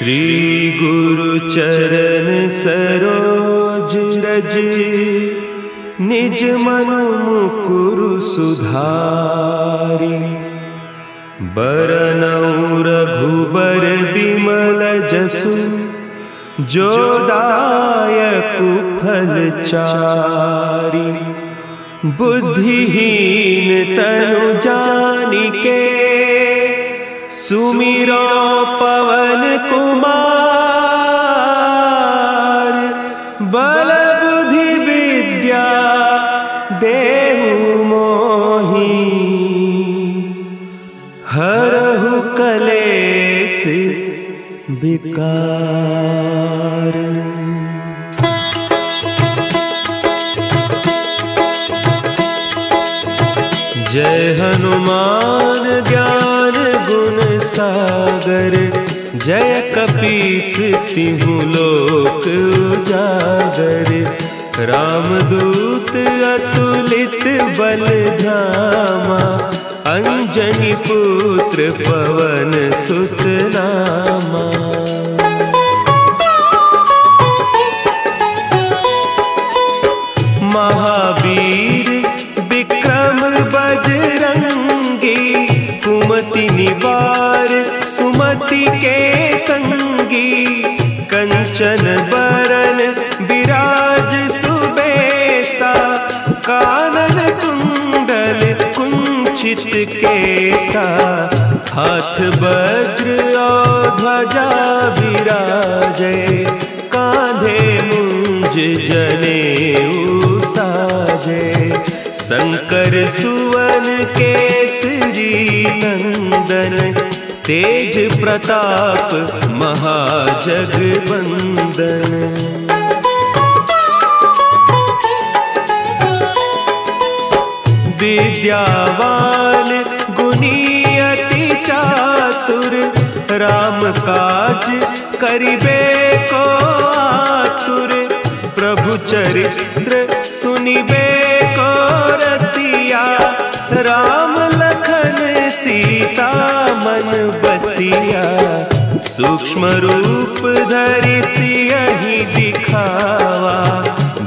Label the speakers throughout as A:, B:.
A: श्री गुरु चरण सरोज रज, निज मन मुकुरु सुधारी। बरनऊ रघुबर बिमल जसु, जो दायक फल चारी। बुद्धिहीन तनु जानिके सुमिरो पवन कुमार बल बुद्धि विद्या देहु मोही। हरहु कलेस विकार। कपीस तिहु लोक उजागर। रामदूत अतुलित बल धामा। अंजनी पुत्र पवन सुत कंचन बरन विराज सुबेसा, कानन कुंडल कुंचित केसा। हाथ वज्र ध्वजा विराजे, कांधे मुंज जने साजे शंकर सुवन केसरी नंदन तेज प्रताप महाजगबंदन। विद्यावान गुनियति चातुर, राम काज करिबे को आतुर। प्रभु चरित्र सुनिबे को रसिया, राम लखन सीता। मन बसिया, सूक्ष्म रूप धरि दिखावा,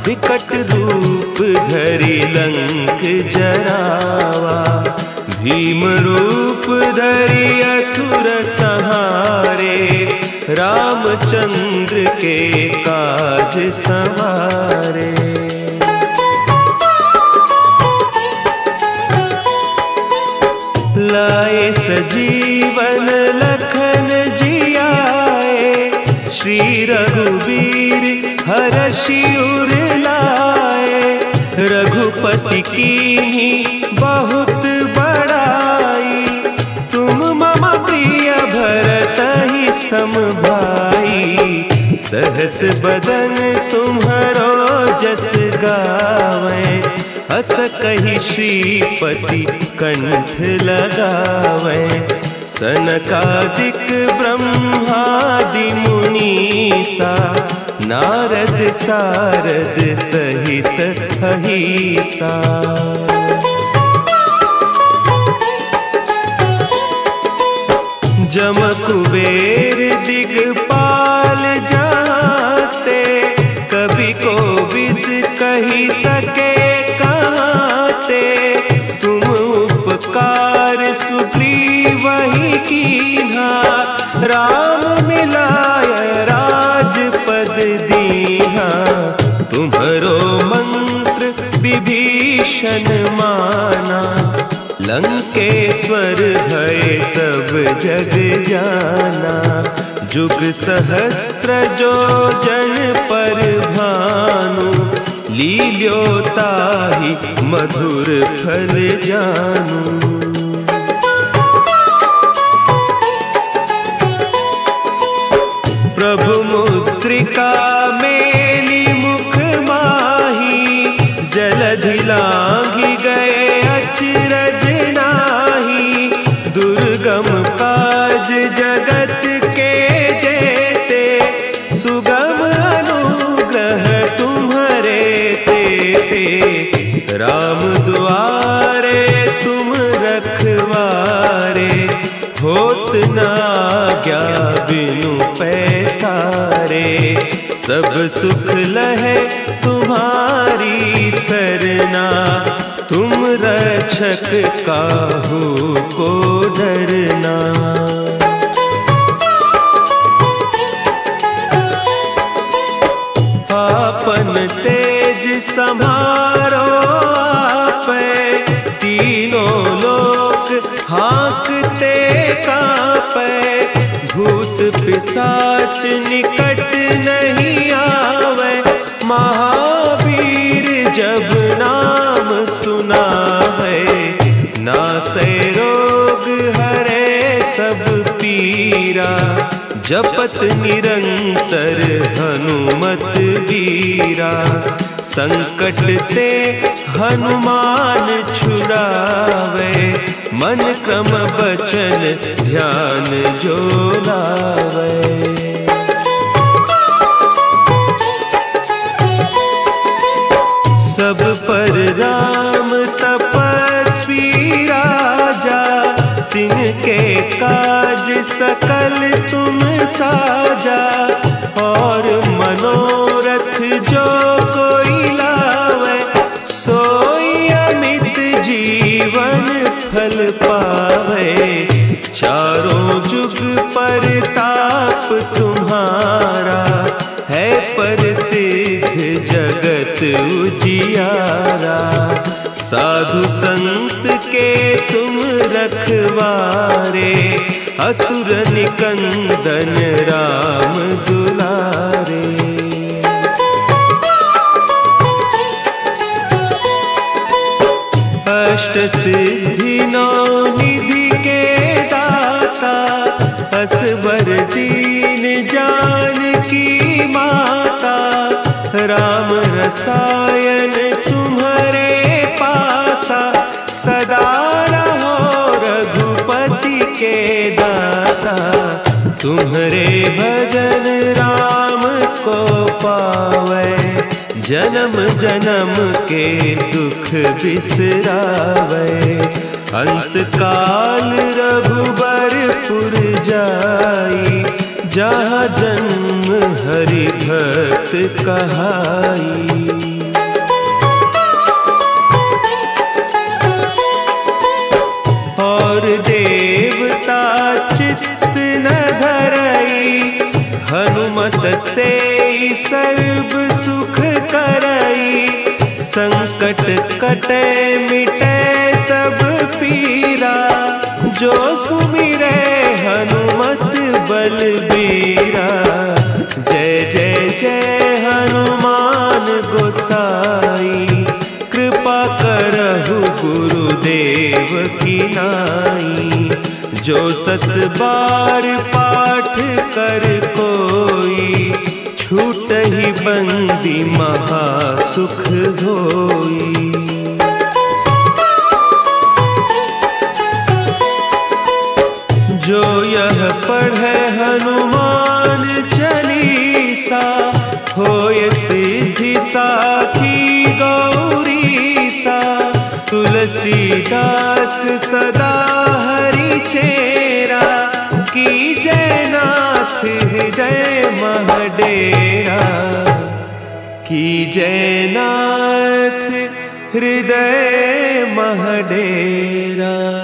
A: विकट रूप धरि लंक जरावा। भीम रूप धरि असुर संहारे, रामचंद्र के काज सवारे। लाए शिवर लाए। रघुपति की ही बहुत बड़ाई। तुम मम प्रिय भरत ही सम भाई। सहस बदन तुम्हारो जस गावे। हस कही श्रीपति कंठ लगावे। सनकादिक ब्रह्मादि मुनीसा नारद सारद सहित अहिसा। जम कुबेर दिगपाल जाते कभी को विद कही सके कहते। तुम उपकार सुग्रीव वही कीन्हा, राम तुम्हरो मंत्र विभीषण माना। लंकेश्वर भय सब जग जाना। जुग सहस्त्र जो जन पर भानु। लील्योताहि मधुर फल जानू। सुख लहे तुम्हारी सरना। तुम रक्षक काहू को डरना। आपन तेज समारो जपत निरंतर हनुमत वीरा, संकट ते हनुमान छुड़ावे, मन क्रम बचन ध्यान जो लावे सब पर राम साजा और मनोरथ जो कोई लावे, सोई अमित जीवन फल पावे। चारों जुग पर ताप तुम्हारा है, प्रसिद्ध जगत उजियारा। साधु संत के तुम रखवारे असुर निकंदन राम दुलारे। अष्ट सिद्धि नौ निधि के दाता असबर दीन जान की माता। राम रसायन तुम्हारे दासा, तुम्हारे भजन राम को पावे। जन्म जन्म के दुख बिसरावे। अंत काल रघुबरपुर जाई, जहाँ जन्म हरि भक्त कहाई। से सर्व सुख करई। संकट कटे मिटे सब पीरा। जो सुमिरे हनुमत बलबीरा। जय जय जय हनुमान गोसाई। कृपा करहु गुरुदेव की नाई। जो सत बार पाठ कर ही बंदी महासुख होई जो यह पढ़े हनुमान चलीसा, होय सिद्धि साखी गौरी सा तुलसीदास सदा हरि चेरा, की जयनाथ जय महडेरा। की जयनाथ हृदय महडेरा।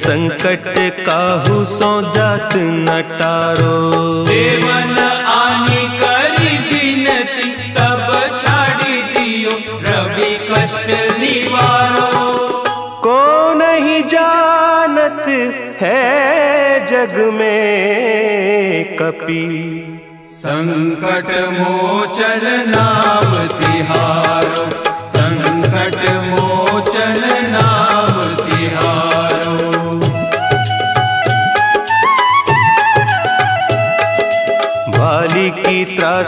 B: संकट
A: काहू सो जात नटारो।
B: देवन आनी करी बिनती तब छाड़ी दियो रवि कष्ट निवारो।
A: को नहीं जानत है जग में कपी?
B: संकट मोचन नाम तिहारो संकट मोचन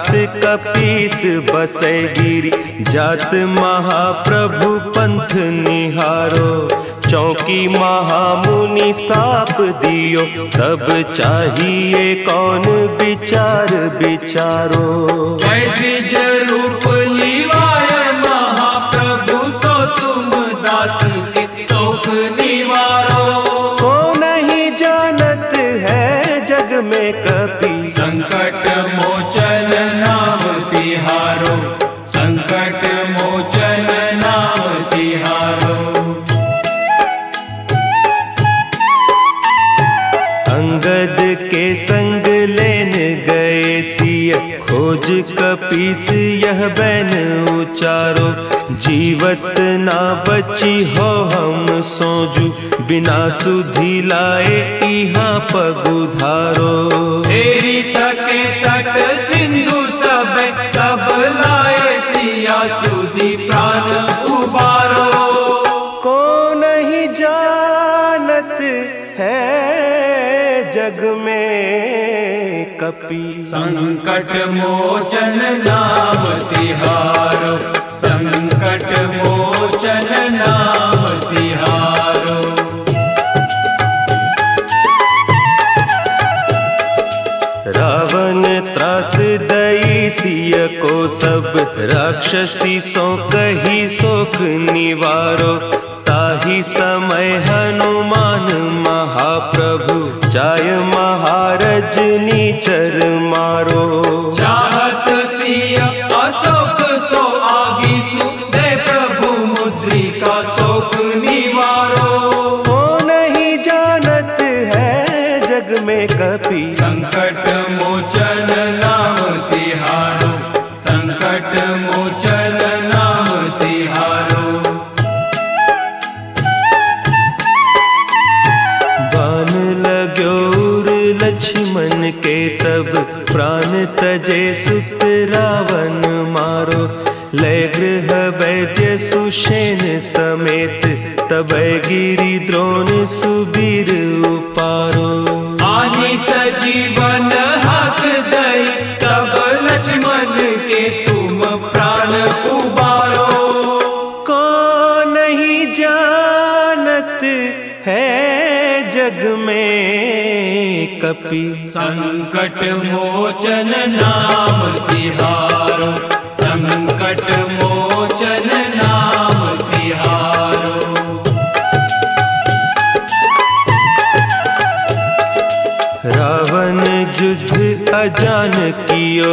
A: त्रास कपीस बस गिरी। जात महाप्रभु पंथ निहारो। चौकी महामुनि साप दियो। तब चाहिए कौन विचार विचारो। ज़रूर बैन उचारो जीवत ना बची हो हम सोजू बिना सुधी लाए इहाँ पगुधारो
B: तेरी थके तट सिंधु सब तब लाए सिया सुधी प्राण उबारो।
A: को नहीं जानत है जग में कपी।
B: संकट मोचन
A: सिय को सब राक्षसी सो कही सोख निवारो। ताही समय हनुमान महाप्रभु जाय सुषेण समेत तब गिरी द्रोण सुबीर उपारो।
B: आनी सजीवन हाथ दई तब लक्ष्मण के तुम प्राण उबारो।
A: को नहीं जानत है जग में कपी?
B: संकट मोचन नाम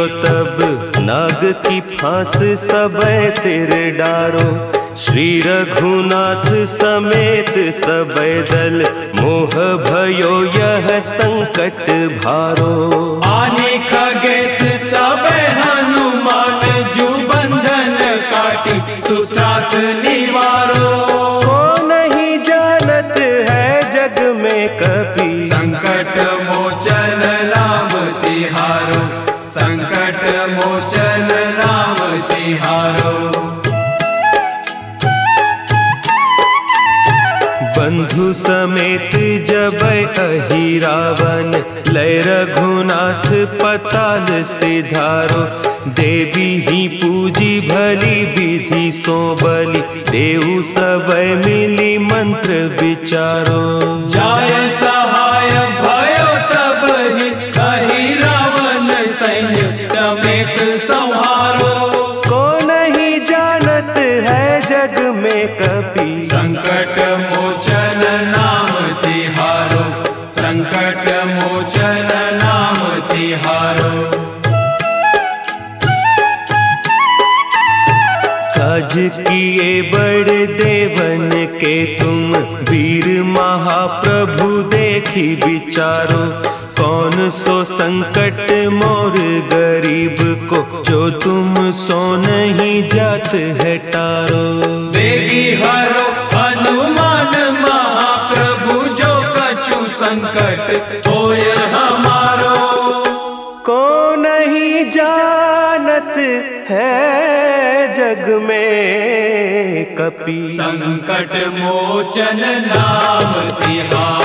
A: तब नाग की फांस सब सिर डारो। श्री रघुनाथ समेत सब दल, मोह भयो यह संकट भारो।
B: आने
A: समेत जब अही रावण। लय रघुनाथ पताल से धारो। देवी ही पूजी भली विधि सो बलि देव सब मिली मंत्र विचारो।
B: जाय सहाय
A: देवन के तुम वीर महाप्रभु देखी विचारो। कौन सो संकट मोर गरीब को, जो तुम सो नहीं जात है टारो
B: देवी हरो संकट मोचन नाम तिहारो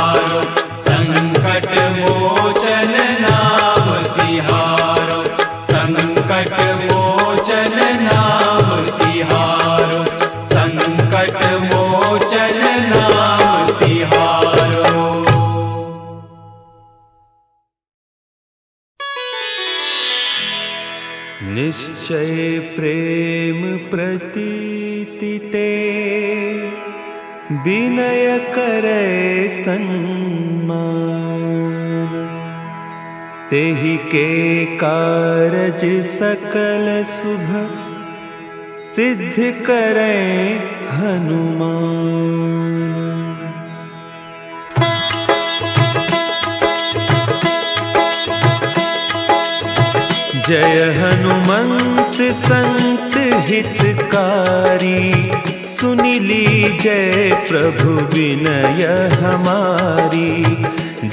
A: के कारज सकल शुभ सिद्ध करें हनुमान। जय हनुमंत संत हितकारी सुनिली जय प्रभु विनय हमारी।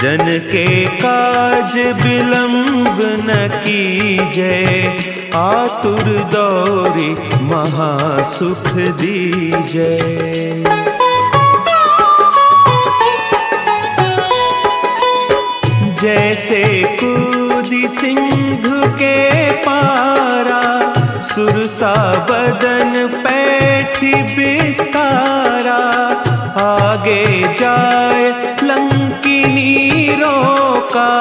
A: जन के काज विलंब न की जय आतुर दौरी महासुख दीजय जैसे कूदी सिंधु के पारा सुरसा बदन पैठी बिस्तारा। आगे जाए लंकिनी रोका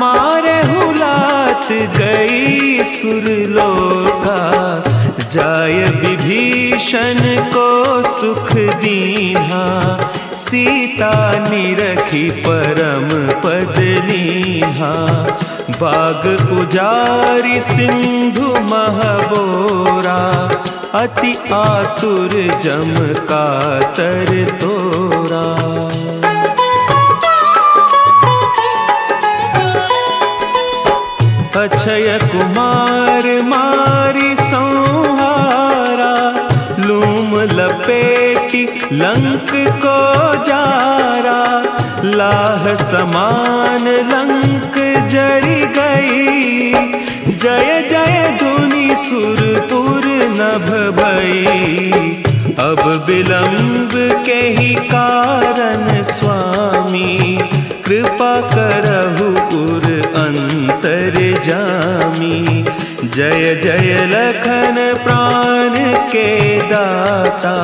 A: मारे हुलात गई सुरलोका जाय विभीषण को सुख दीना सीता निरखी परम पद लीहा बाग उजारी सिंधु महबोरा, अति आतुर जम कातर तोरा। अक्षय कुमार मारी संहारा, लूम लपेटी लंक को जारा, लाह समान लंक जरी गई। जय जय धुनि सुर सुरपुर नभ भई। अब विलंब के ही कारण स्वामी, कृपा करहु पुर अंतर जामी। जय जय लखन प्राण के दाता,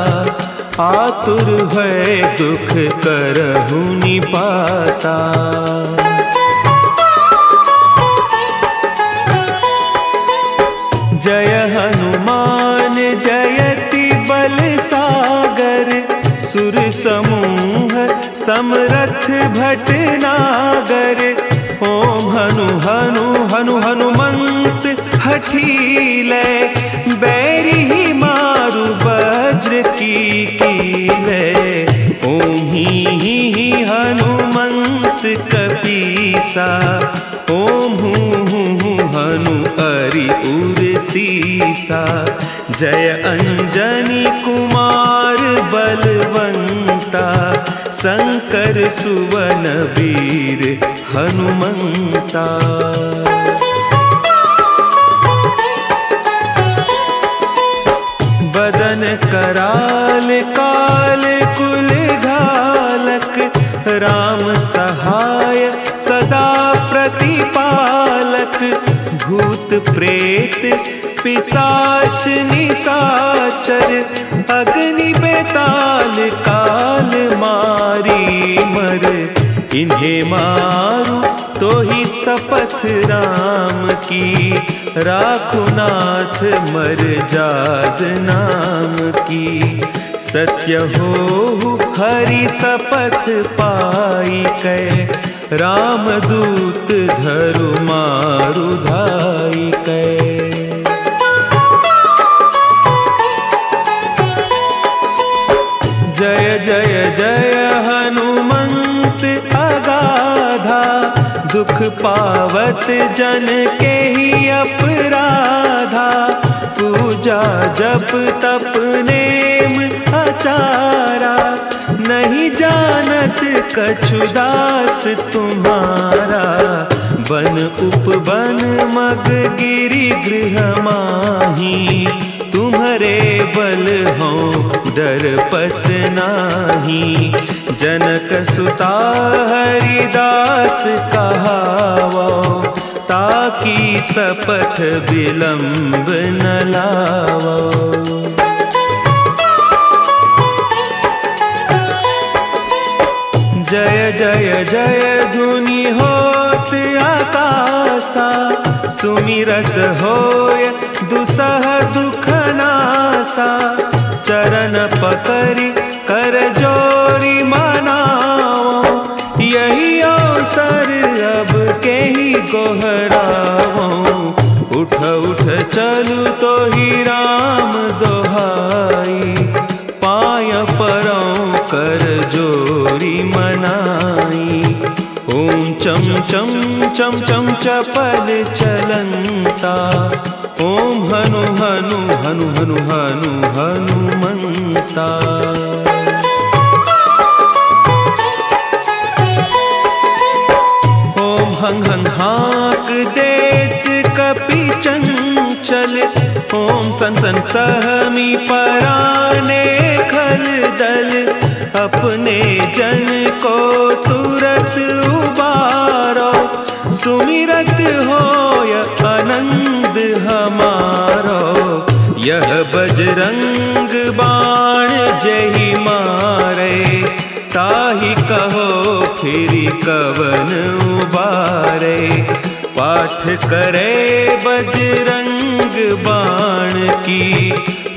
A: आतुर है दुख करहु निपाता। समरथ भटनागर, ओम हनु हनु हनु हनुमंत हठीले बैरी ही मारु वज्र की कीले ओम ही ही ही हनुमंत कपीसा, ओम हूँ हूँ हूँ हनु अरि उर सीसा जय अंजनी कुमार बलवंता शंकर सुवन वीर हनुमंता। बदन कराल काल कुल घालक, राम सहाय सदा प्रतिपालक, भूत प्रेत पिसाच निसाचर, अग्नि बेताल काल मारी मर। इन्हें मारू तो ही शपथ राम की राखुनाथ मर जाद नाम की। सत्य हो हरि शपथ पाई कै राम दूत धरु मारु पावत जन के ही अपराधा, पूजा जप तप नेम अचारा। नहीं जानत कछुदास तुम्हारा, बन उपवन मग गिरी गृह माही। तुम्हारे बल हो डर पत नाही। जनक सुता हरिदास कहावो, ताकि सपथ विलंब न लावो। जय जय जय धुनि होत आकाशा, सुमिरत होय दुसह दुख नासा चरण पकड़ि कर जोरी अवसर अब के ही गोहराओ उठ उठ, चलू तो ही राम दोहाई। पाय परौ कर जोरी मनाई। ओम चम चम चम चम, चपल चलंता। ओम हनु हनु हनु हनु हनु, हनुमंता। हंग हंग हाक देत कपि चंचल। ओम सन सन सहमी पराने खल दल। अपने जन को तुरत उबारो। सुमिरत होय आनंद हमारो। यह बजरंग बाण जही मारे। ताही कहो, फिर कवन उबारे। पाठ करे बजरंग बाण की,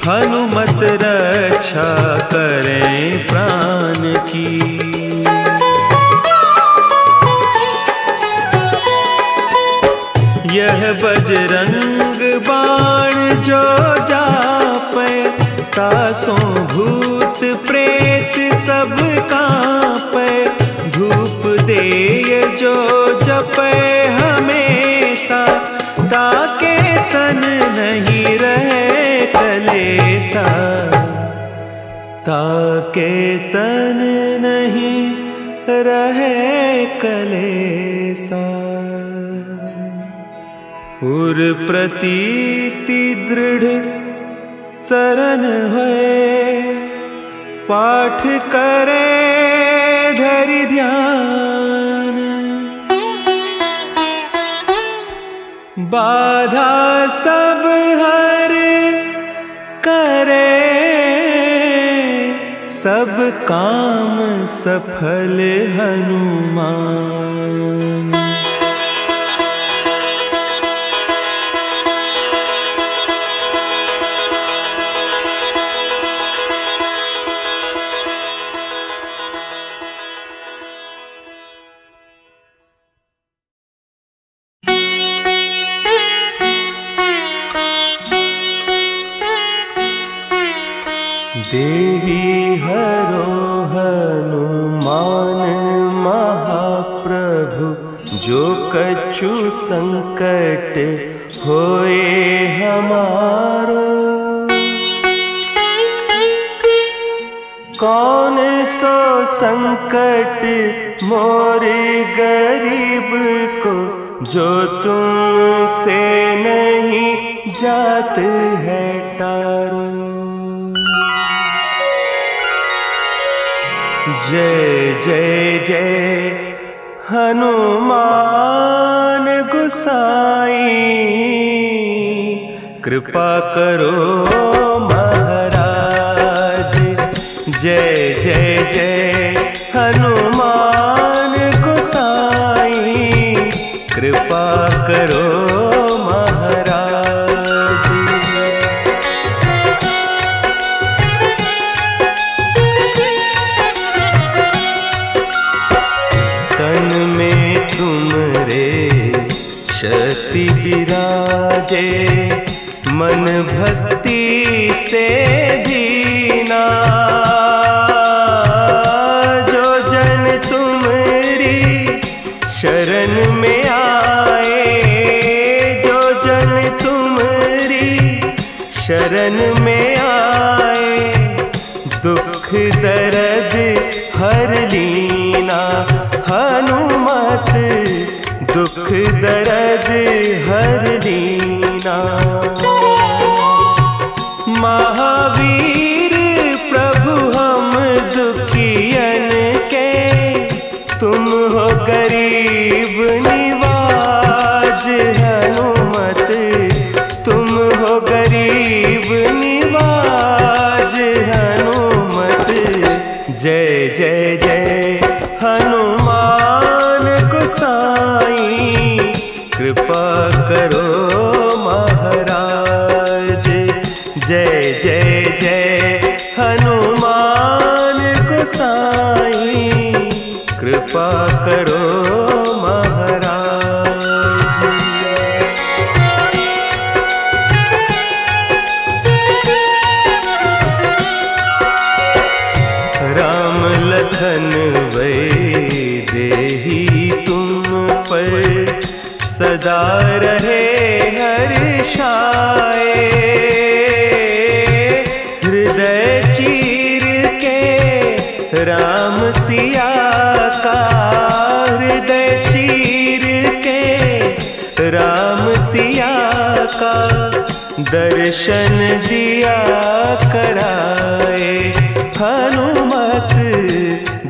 A: हनुमत रक्षा करें प्राण की। यह बजरंग बाण जो जापे तासों भूत प्रेत सब कांपे। धूप दे जो जप हमेशा, ताके तन नहीं रहे कलेसा ताके तन नहीं रहे कलेसा उर प्रतीति दृढ़ शरण है पाठ करे धरि ध्यान। बाधा सब हर करे। सब काम सफल हनुमान। जय जय। हनुमान गुसाई। कृपा करो महाराज। जय जय जय। हनुमान गुसाई। कृपा करो दुख दर्द कृपा करो। दर्शन दिया कराए, हनुमत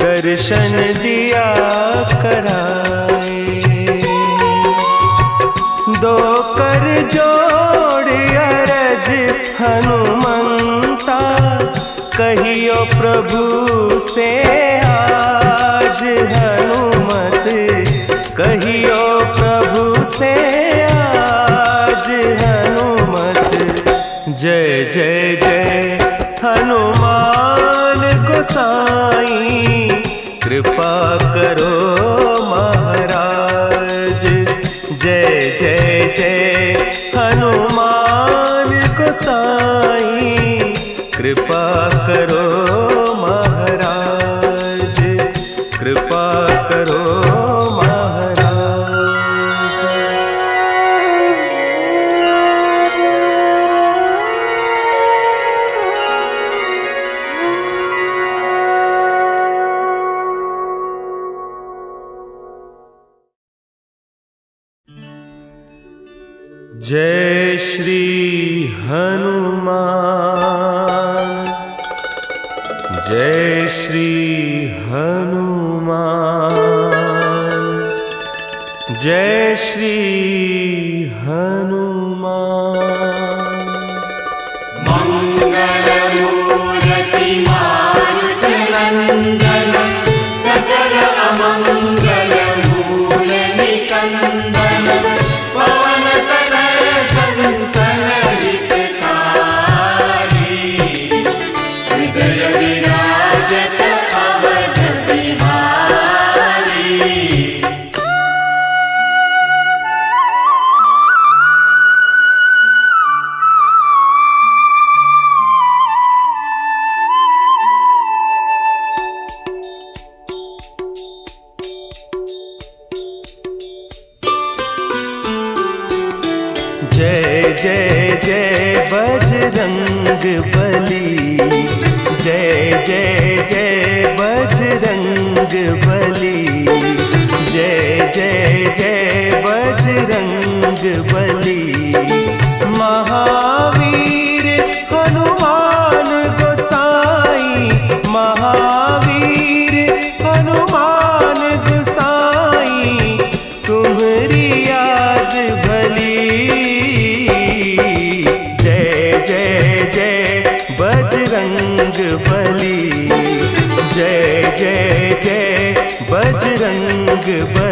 A: दर्शन दिया कराए। दो कर जोड़ अरज हनुमंता, कहियो प्रभु से आज हनुमत, कहियो प्रभु से जय श्री हनुमान। जय श्री हनुमान। जय श्री हनुमान।
B: பகப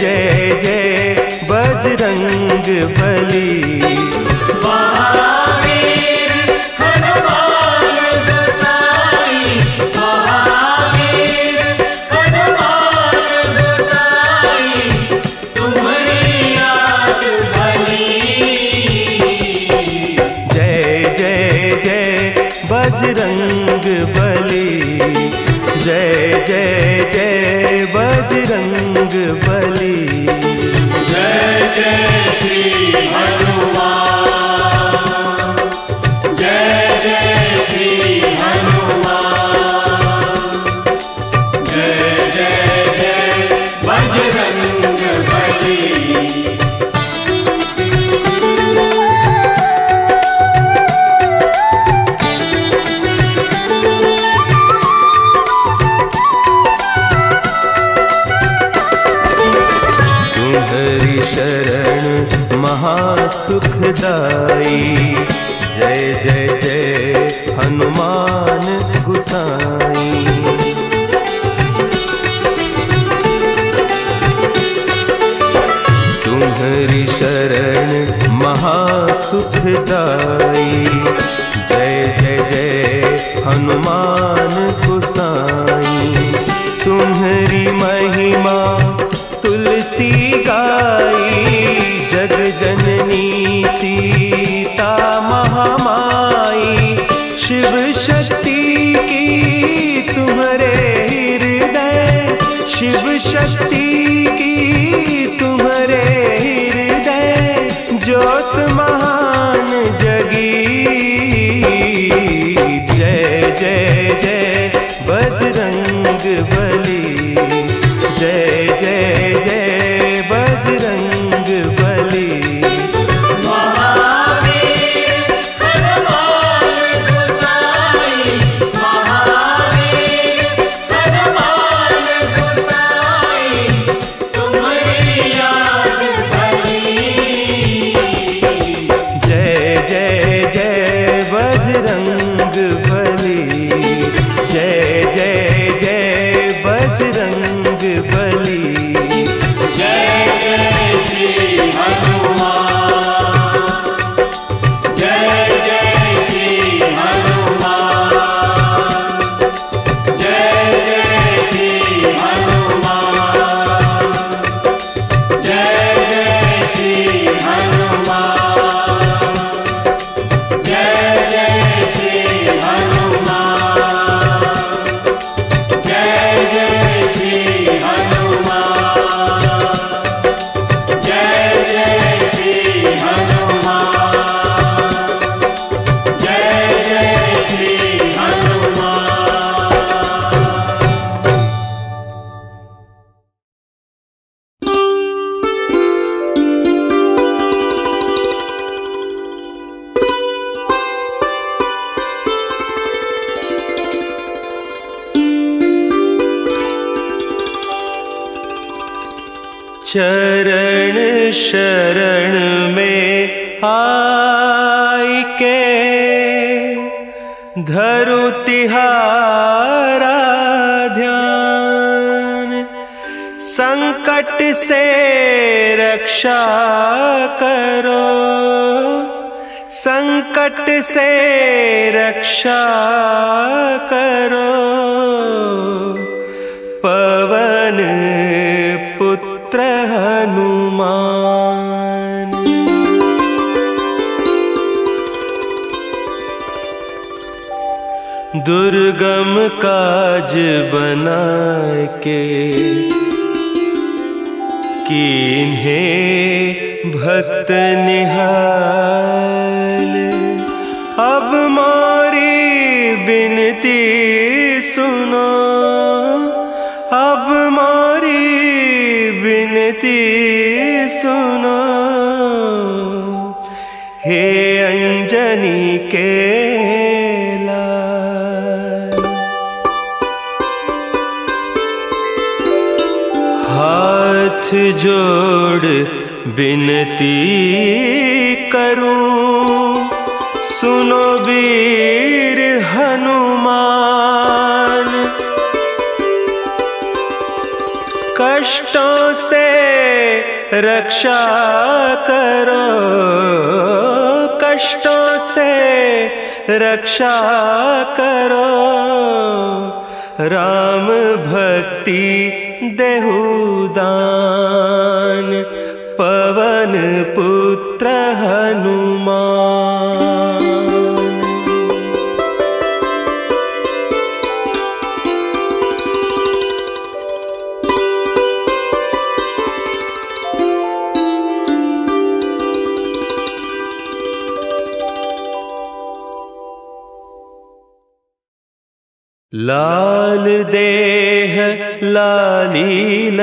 A: जय जय बजरंग बली। शक्ति चरण शरण में आई के। धरु तिहारा ध्यान, संकट से रक्षा करो। संकट से रक्षा करो। पवन दुर्गम काज बना के किन्हें भक्त निहाल। अब मारी बिनती सुनो, अब मारी बिनती सुनो। हे अंजनी के हाथ जोड़ बिनती करूँ। सुनो वीर हनुमान। कष्टों से रक्षा करो। कष्टों से रक्षा करो। राम भक्ति देहुदान पवन पुत्र हनुमान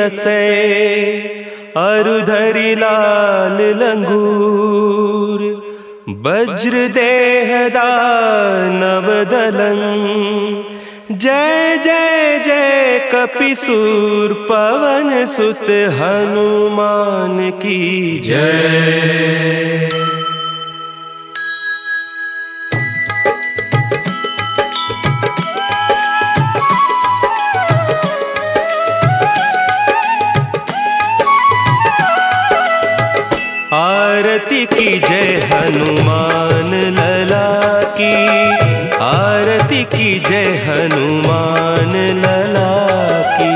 A: लसे अरुधरी लाल लंगूर वज्र देह दानव जय जय जय कपिसूर पवन सुत हनुमान की जय। हनुमान लला की आरती की जय हनुमान लला की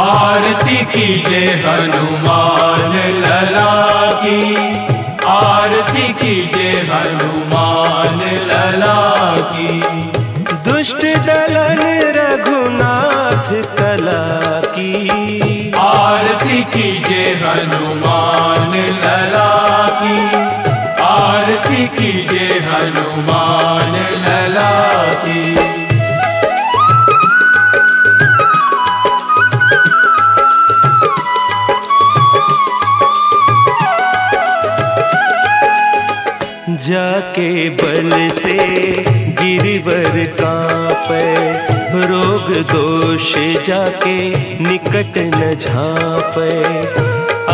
B: आरती की जय हनुमान लला की आरती की जय हनुमान लला की
A: दुष्ट दलन रघुनाथ कला की
B: आरती की जय हनुमान लला हनुमान लला की
A: जाके बल से गिरवर कांपे, रोग दोष जाके निकट न झांपे।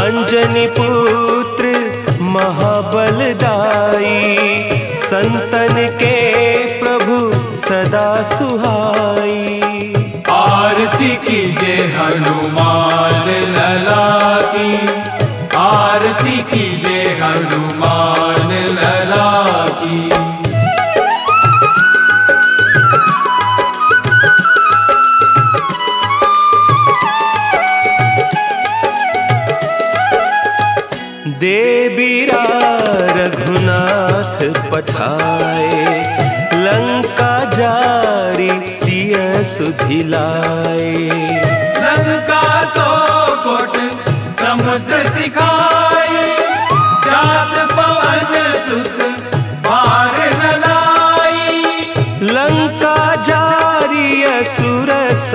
A: अंजनी पुत्र महाबलदाई संतन के प्रभु सदा सुहाई।
B: आरती की जय हनुमान।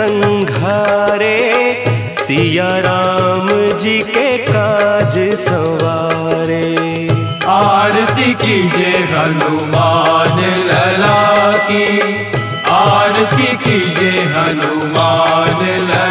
A: संघारे सिया राम जी के काज सवारे।
B: आरती की जय हनुमान लला की। आरती की जय हनुमान लला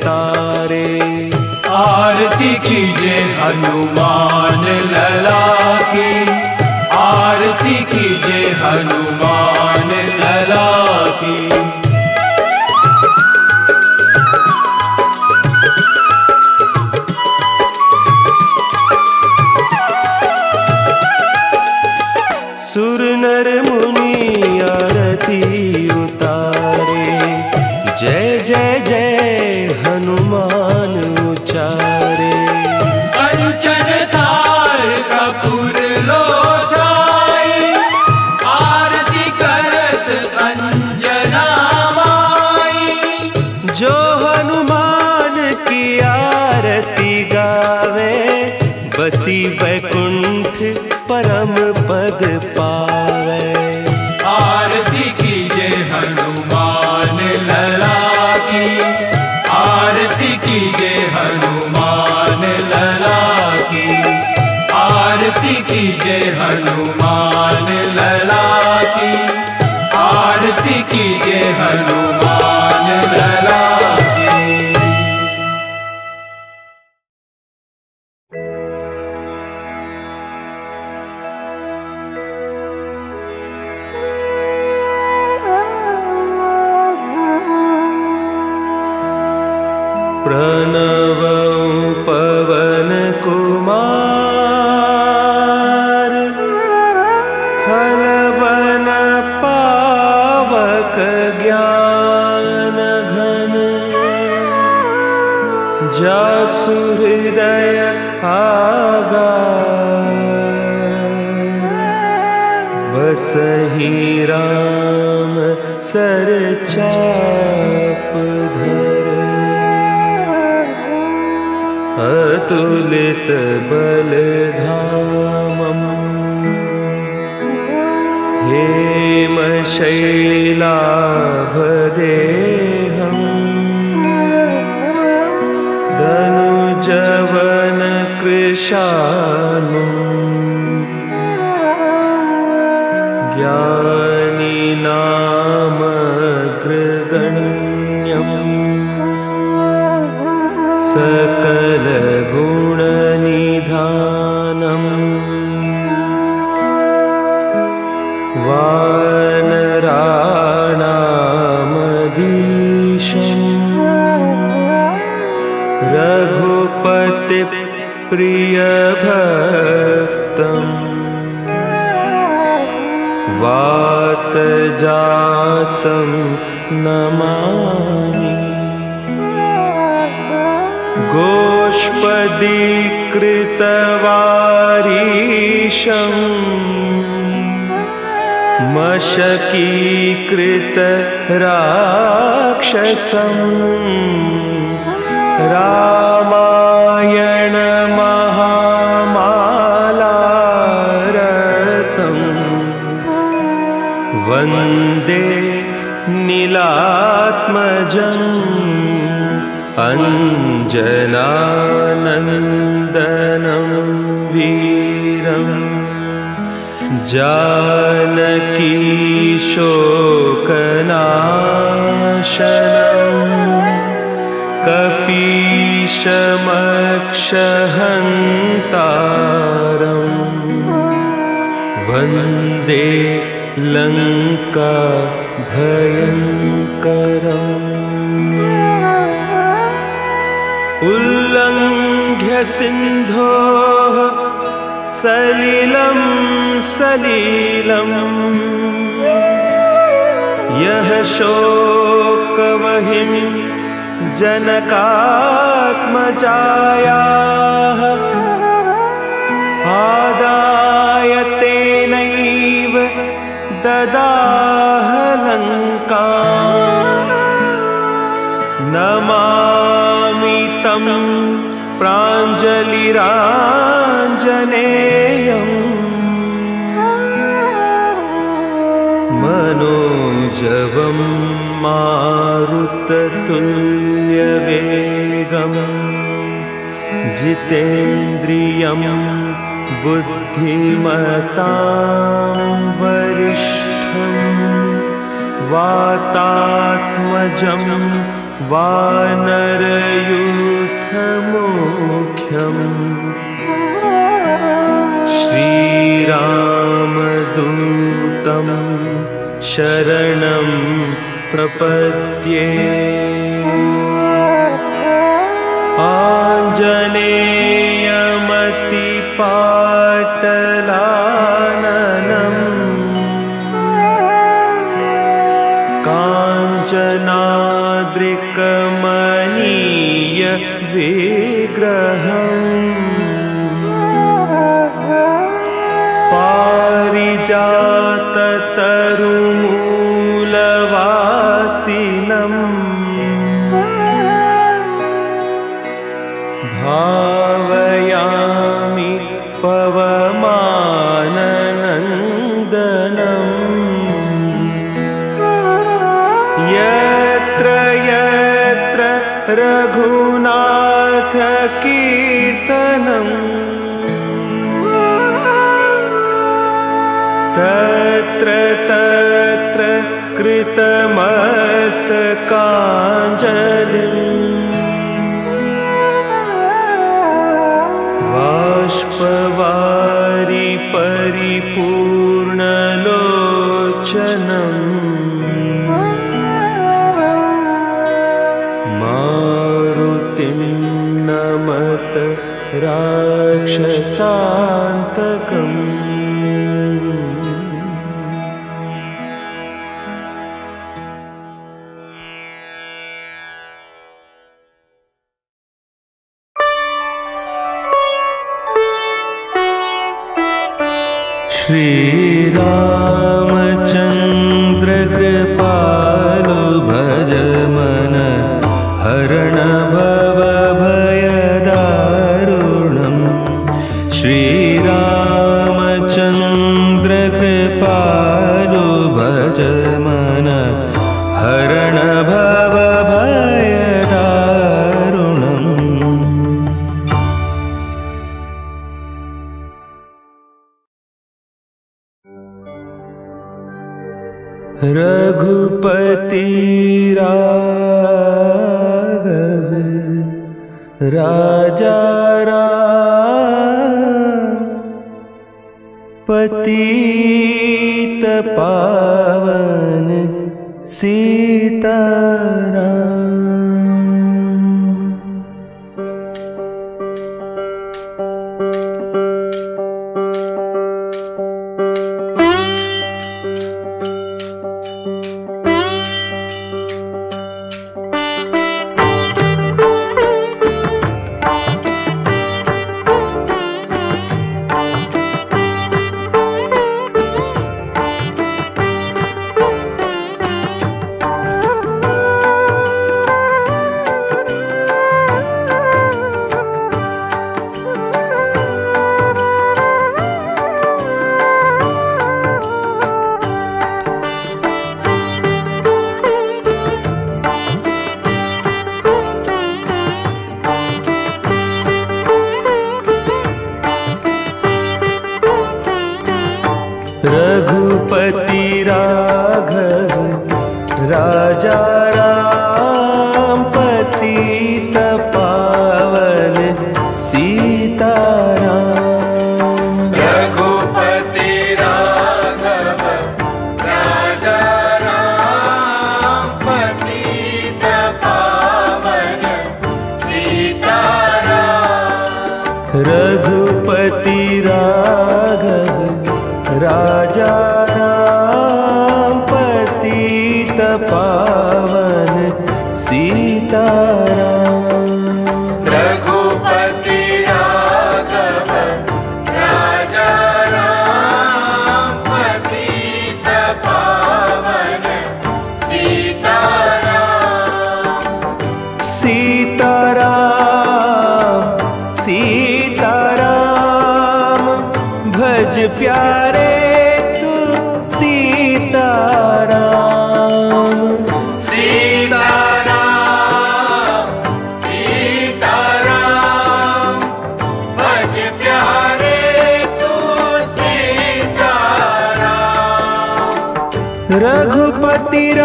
B: आरती कीजे हनुमान लला की। आरती कीजे हनुमान लला की।
A: गोष्पदीकृतवारीशम्। मशकीकृतराक्षसम्। रामा अंजनानंदनम वीरम जानकी शोकनाशन कपीशमक्षहन्तारम् वंदे लंका भयंकरम सिन्धो सलील सलिलम्। यः शोकवहिं जनकात्मजायाः आदाय तेनैव ददाहलंका नमा तम प्राञ्जलिराञ्जनेयम् मनोजव मारुततुल्यवेगम् जितेन्द्रिय बुद्धिमता वरिष्ठ। वातात्मज वानरयूथम्। वानरयूथमुख्यम् श्रीरामदूतं शरणं प्रपद्ये। आञ्जनेयमतिपाटलाननम् entre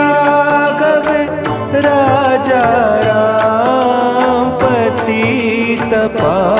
A: राघव राजा राम पति तपा।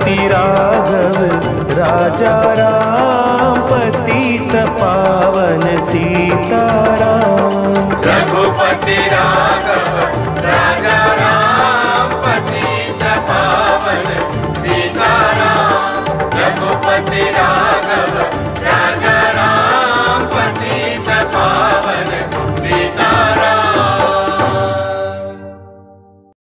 A: पति राघव, राजा राम, पतित पावन सीताराम।
B: रघुपति राघव, राजा राम, पतित पावन सीताराम।
A: रघुपति राम